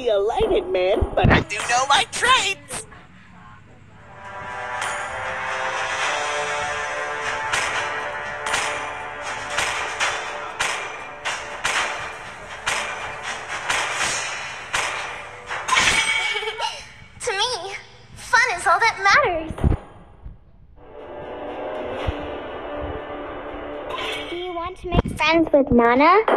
be a lighted man, but I do know my trades. to me, fun is all that matters. Do you want to make friends with Nana?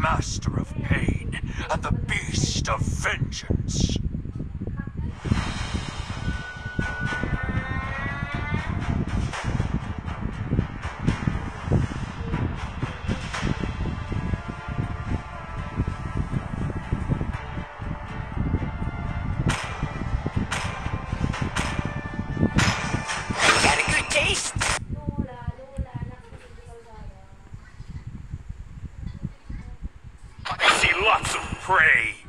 master of pain and the beast of vengeance. pray.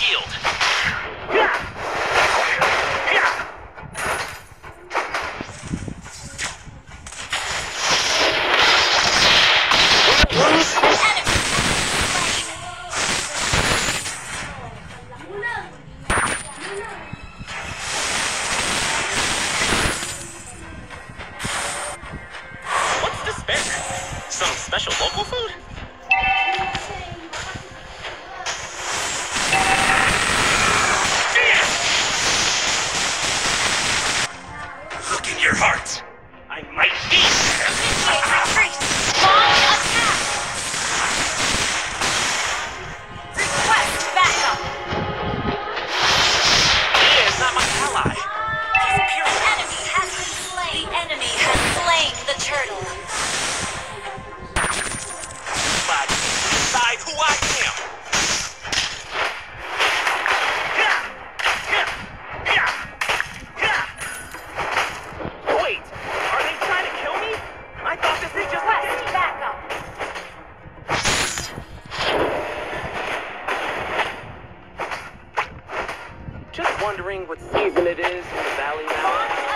Yield. Yeah. Just wondering what season it is in the Valley now.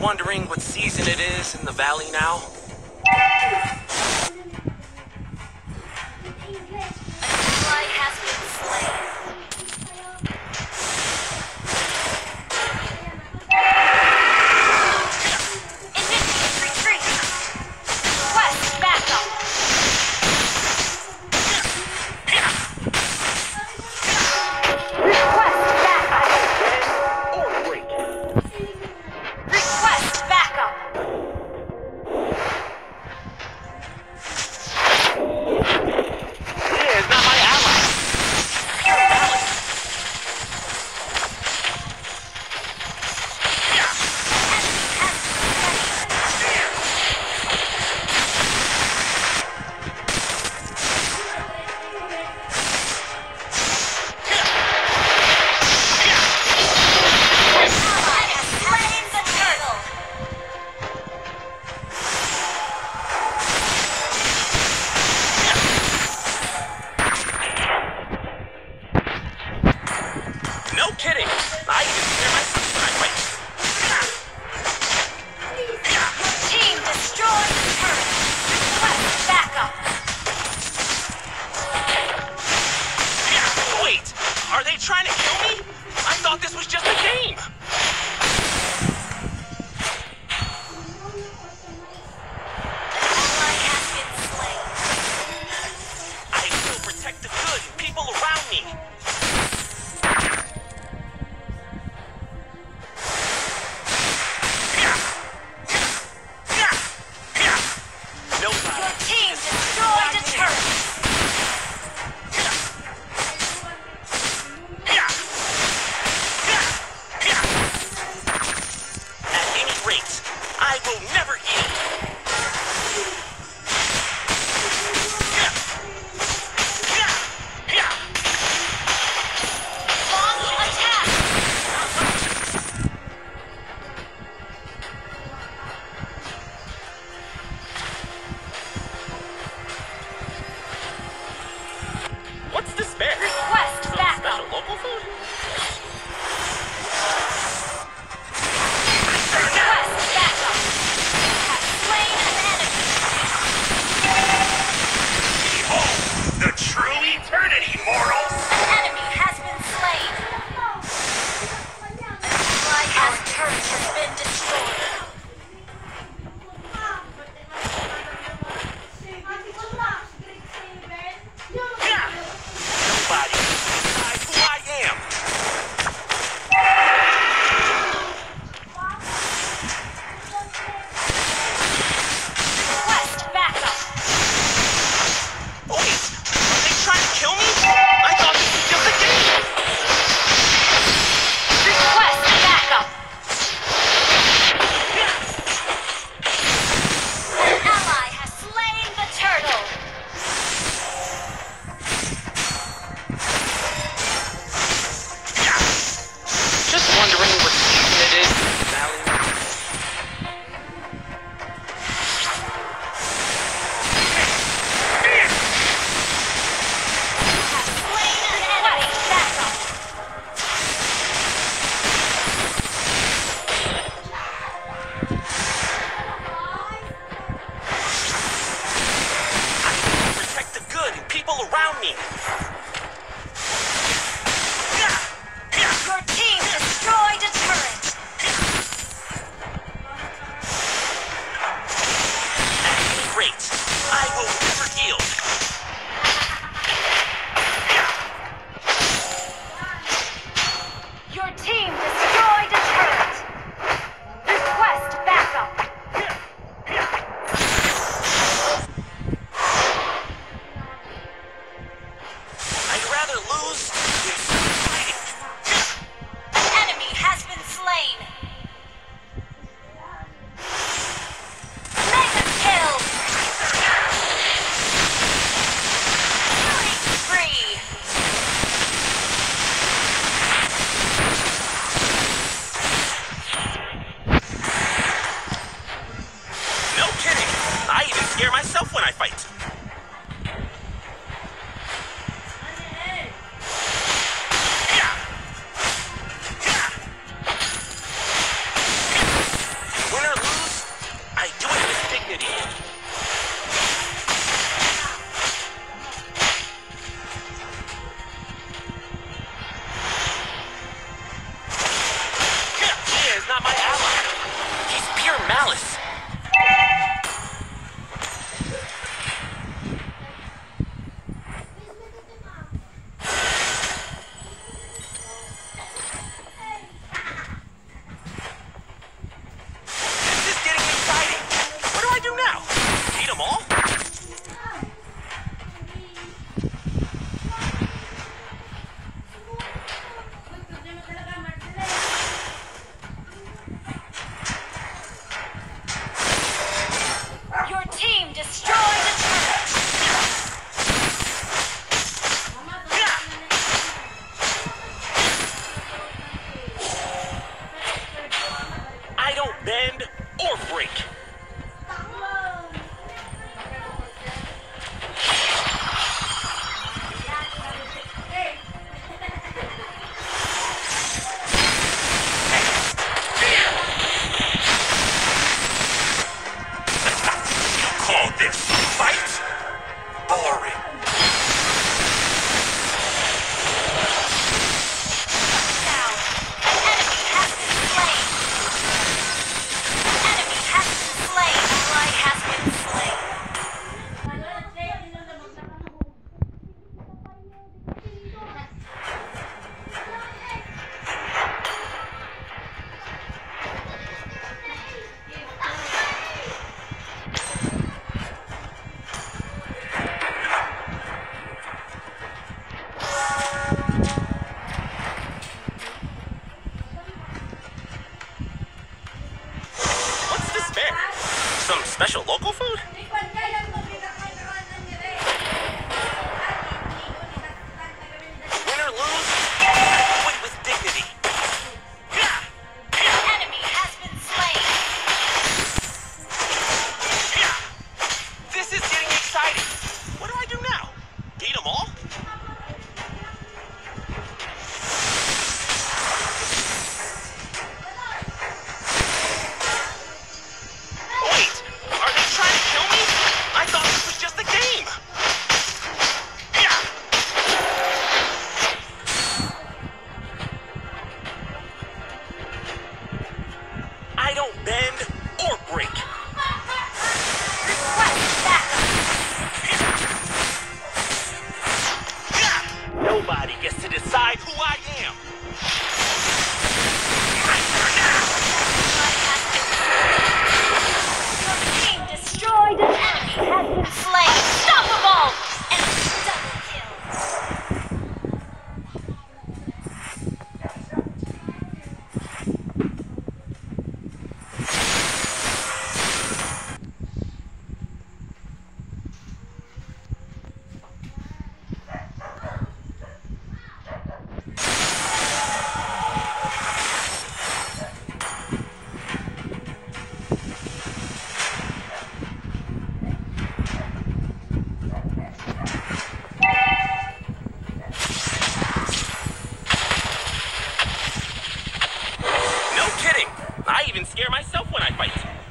wondering what season it is in the valley now? No kidding. I can hear my subscribe Team destroyed turret. Request backup. Wait, are they trying to kill me? I thought this was just a game. I even scare myself when I fight.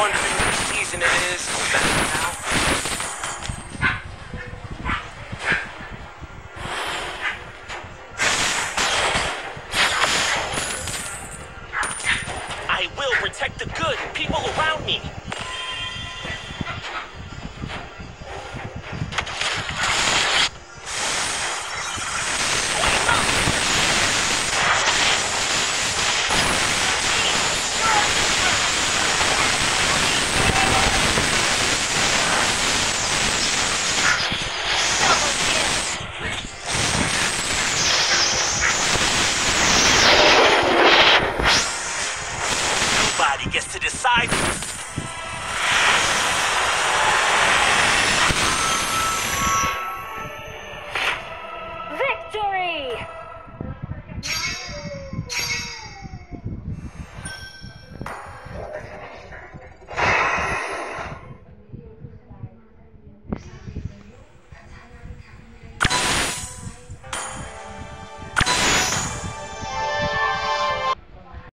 wondering what season it is, back now.